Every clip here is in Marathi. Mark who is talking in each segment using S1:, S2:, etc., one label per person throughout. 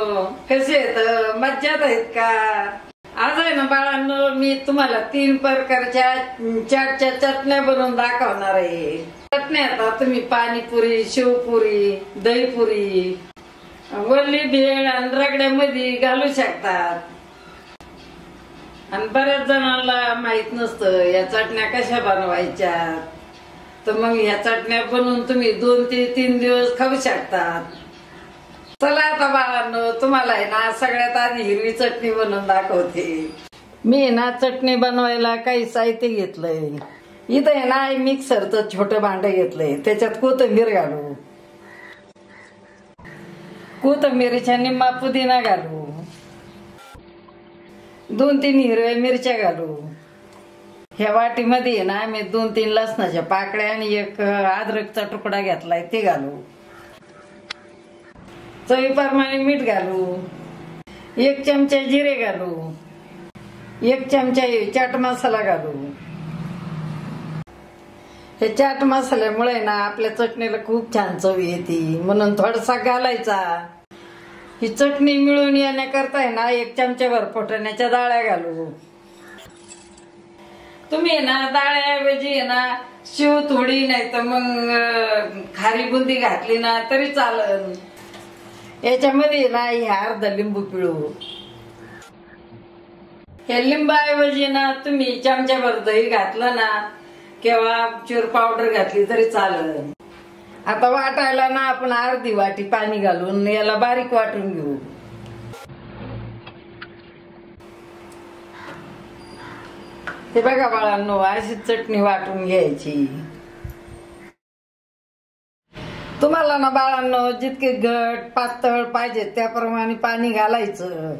S1: कसे आहेत? मज्जात आहेत का? आज आहे ना बाळांनो मी तुम्हाला तीन प्रकारच्या चाटच्या चटण्या बनवून दाखवणार आहे. चटण्या आता तुम्ही पाणीपुरी शेवपुरी दहीपुरी वल्ली भेळ आणि रगड्यामध्ये घालू शकतात आणि बऱ्याच जणांना माहीत नसतं या चटण्या कशा बनवायच्या. तर मग ह्या चटण्या बनवून तुम्ही दोन ते तीन दिवस खाऊ शकतात चला आता बाळांनो तुम्हाला आहे ना सगळ्यात आधी हिरवी चटणी बनवून दाखवते. मी ना चटणी बनवायला काही साहित्य घेतलंय. इथं आहे ना मिक्सरचं छोटं भांड घेतलंय. त्याच्यात कोथिंबीर घालू. कोथिंबीरीच्या निम्मा पुदिना घालू. दोन तीन हिरव्या मिरच्या घालू. ह्या वाटीमध्ये आहे ना मी दोन तीन लसणाच्या पाकळ्या आणि एक अद्रकचा तुकडा घेतलाय ते घालू. चवीप्रमाणे मीठ घालू. एक चमचा जिरे घालू. एक चमचा चाट मसाला घालू. हे चाट मसाल्यामुळे ना आपल्या चटणीला खूप छान चव येते. म्हणून थोडासा घालायचा. ही चटणी मिळून येण्याकरता आहे ना एक चमच्याभर फोटण्याच्या डाळ्या घालू. तुम्ही ना डाळ्याऐवजी आहे ना शिव थोडी नाही तर मग खारी बुंदी घातली ना तरी चालन. याच्यामध्ये ना हे अर्ध लिंबू पिळू ह्या लिंबाऐवजी ना तुम्ही चमच्याभर दही घातलं ना किंवा चूर पावडर घातली तरी चालेल आता वाटायला ना आपण अर्धी वाटी पाणी घालून याला बारीक वाटून घेऊ हे बघा बाळांनो अशी चटणी वाटून घ्यायची तुम्हाला ना बाळांनो जितके घट पातळ पाहिजे त्याप्रमाणे पाणी घालायचं.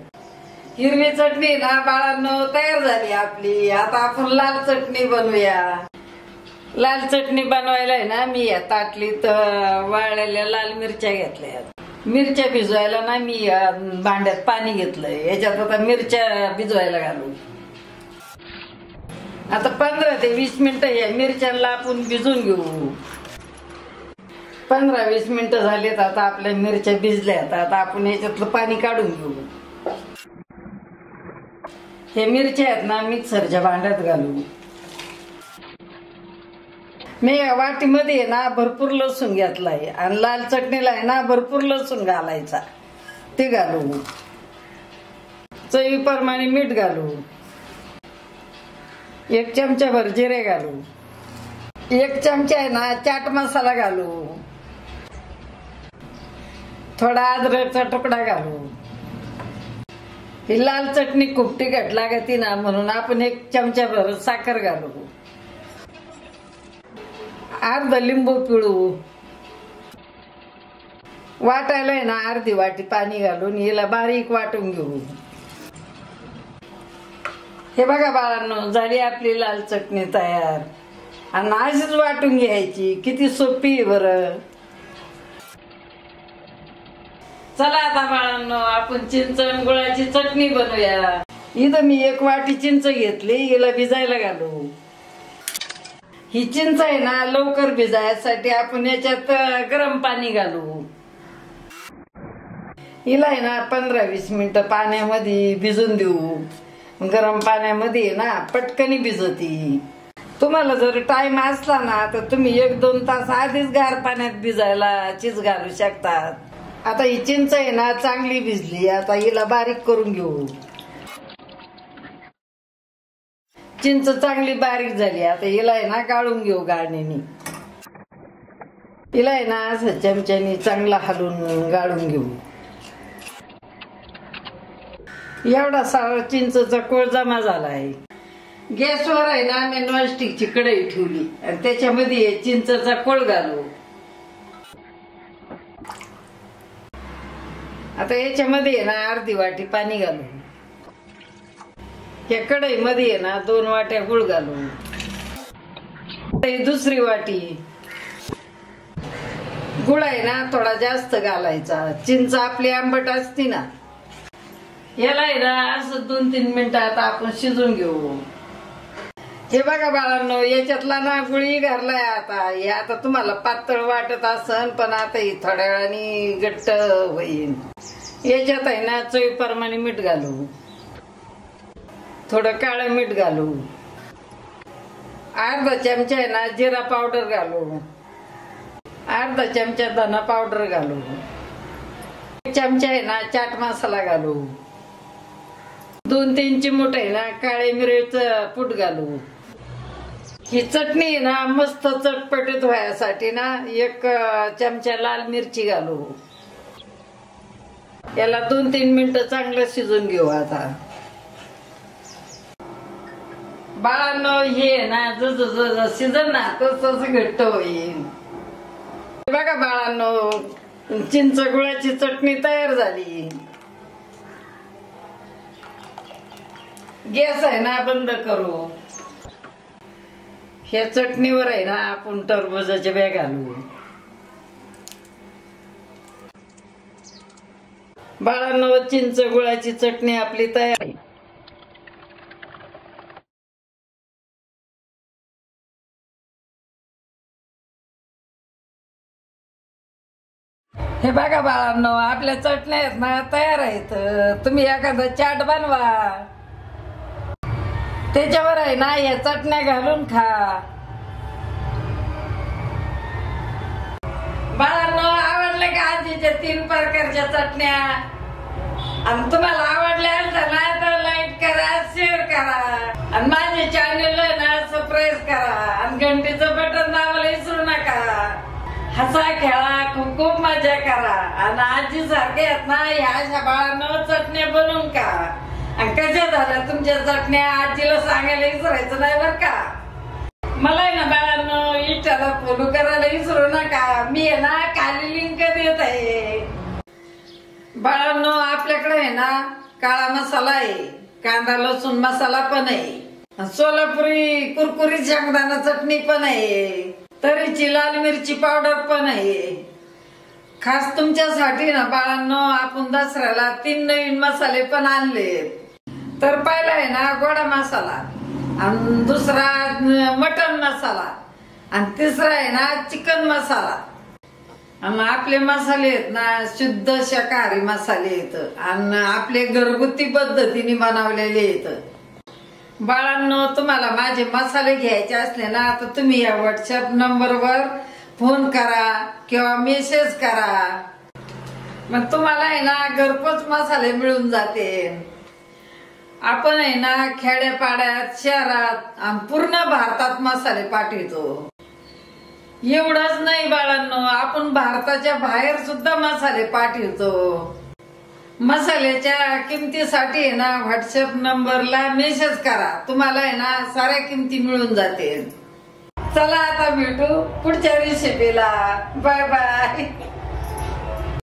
S1: हिरवी चटणी ना बाळांनो तयार झाली आपली. आता आपण लाल चटणी बनवूया. लाल चटणी बनवायला आहे ना मी या ताटलीत वाळलेल्या लाल मिरच्या घेतल्या मिरच्या भिजवायला ना मी भांड्यात पाणी घेतलंय. याच्यात आता मिरच्या भिजवायला घालू. आता पंधरा ते वीस मिनिटं या मिरच्यांना आपण भिजून घेऊ. पंधरा वीस मिनिटं झालेत आता आपल्या मिरच्या भिजल्यात आता आपण याच्यातलं पाणी काढून घेऊ. हे मिरच्या आहेत ना मिक्सरच्या भांड्यात घालू मी वाटीमध्ये वाटीमध्ये ना भरपूर लसूण घेतलाय. आणि लाल चटणीला आहे ना भरपूर लसूण घालायचा. ते घालू. चवीप्रमाणे मीठ घालू. एक चमचा भर जिरे घालू. एक चमचा आहे ना चाट मसाला घालू. थोडा अद्रकचा तुकडा घालू. ही लाल चटणी कुपटी घटला लागती ना म्हणून आपण एक चमचा भर साखर घालू. अर्ध लिंबू पिळू. वाटायला आहे ना अर्धी वाटी पाणी घालून हिला बारीक वाटून घेऊ. हे बघा बाळांनो झाली आपली लाल चटणी तयार. आणि अशीच वाटून घ्यायची किती सोपी आहे बरं. चला आता बाळांनो आपण चिंचण गुळाची चटणी बनवूया. इथं मी एक वाटी चिंच घेतली हिला भिजायला घालू. ही चिंच आहे ना लवकर भिजायसाठी आपण याच्यात गरम पाणी घालू. हिला आहे ना पंधरा वीस मिनिटं पाण्यामध्ये भिजून देऊ. गरम पाण्यामध्ये ना पटकनी भिजती. तुम्हाला जर टाइम असला ना तर तुम्ही एक दोन तास आधीच गार पाण्यात भिजायला चीज घालू शकतात. आता ही चिंच आहे ना चांगली भिजली. आता हिला बारीक करून घेऊ. चिंच चांगली बारीक झाली. आता हिला आहे ना गाळून घेऊ गाळणीने. हिला आहे ना असं चमच्याने चांगला हलून गाळून घेऊ. एवढा सारा चिंचचा कोळ जमा झाला आहे गॅसवर आहे ना मी नॉनस्टिकची कढई ठेवली. आणि त्याच्यामध्ये चिंचचा कोळ घालू. आता याच्यामध्ये आहे ना अर्धी वाटी पाणी घालून. या कढईमध्ये आहे ना दोन वाट्या गुळ घालून. दुसरी वाटी. गुळ आहे ना थोडा जास्त घालायचा. चिंच आपली आंबट असती ना. याला आहे ना असं दोन तीन मिनिटात आपण शिजून घेऊ. हे बघा बाळांनो याच्यातला ना गुळी घाललाय आता. हे आता तुम्हाला पातळ वाटत असन पण आता ही थोड्या वेळाने घट्ट होईल. याच्यात आहे ना चवीप्रमाणे मीठ घालू. थोडं काळं मीठ घालू. अर्धा चमचा आहे ना जिरा पावडर घालू. अर्धा चमचा धना पावडर घालू. एक चमचा आहे ना चाट मसाला घालू. दोन तीन चिमूट आहे ना काळे मिरळीचं पूट घालू. ही चटणी आहे ना मस्त चटपटीत व्हायसाठी ना एक चमचा लाल मिरची घालू. याला दोन तीन मिनिटं चांगलं शिजून घेऊ आता. बाळांनो हे ना जस जसं शिजन ना तसं घट्ट होईल. बघा बाळांनो चिंच गुळाची चटणी तयार झाली. गॅस आहे ना बंद करू. ह्या चटणीवर आहे ना आपण टरबुजाचे बॅग घालू. बाळांनो चिंच गुळाची चटणी आपली तयार. आहे हे बघा बाळांनो आपल्या चटण्या आहेत ना तयार आहेत. तुम्ही एखादा चाट बनवा. त्याच्यावर आहे ना या चटण्या घालून खा. बाळांनो आवडल्या का आजीच्या तीन प्रकारच्या चटण्या. आणि तुम्हाला आवडल्या तर नाही तर लाईक करा शेअर करा. आणि माझे चॅनल ना सबस्क्राईब करा. आणि घंटीचं बटन दाबायला विसरू नका. हसा खेळा खूप खूप मजा करा. आणि आजी सारखे आहेत ना ह्या अशा बाळांना चटण्या बनवून का आणि कशा झाल्या तुमच्या चटण्या? आजीला सांगायला विसरायचं नाही बरं का? मला आहे ना बाळांनो इच्छाला फोन करायला विसरू नका. मी आहे ना काली लिंक देत आहे. बाळांनो आपल्याकडे आहे ना काळा मसाला आहे. कांदा लसूण मसाला पण आहे. सोलापुरी कुरकुरी शेंगदाणा चटणी पण आहे. तरीची लाल मिरची पावडर पण आहे. खास तुमच्यासाठी ना बाळांनो आपण दसऱ्याला तीन नवीन मसाले पण आणले तर पहिला आहे ना गोडा मसाला. आणि दुसरा मटन मसाला. आणि तिसरा आहे ना चिकन मसाला. आणि आपले मसाले आहेत ना शुद्ध शाकाहारी मसाले आहेत. आणि आपले घरगुती पद्धतीने बनवलेले आहेत. बाळांनो तुम्हाला माझे मसाले घ्यायचे असले ना तर तुम्ही या व्हॉट्सअप नंबरवर फोन करा किंवा मेसेज करा. मग तुम्हाला आहे ना घरपोच मसाले मिळून जाते. आपण आहे ना खेड्यापाड्यात शहरात आणि पूर्ण भारतात मसाले पाठवतो. एवढंच नाही बाळांनो आपण भारताच्या बाहेर सुद्धा मसाले पाठवतो. मसाल्याच्या किमतीसाठी आहे ना व्हॉट्सअप नंबरला मेसेज करा. तुम्हाला आहे ना साऱ्या किमती मिळून जाते चला आता भेटू पुढच्या रेसिपीला बाय बाय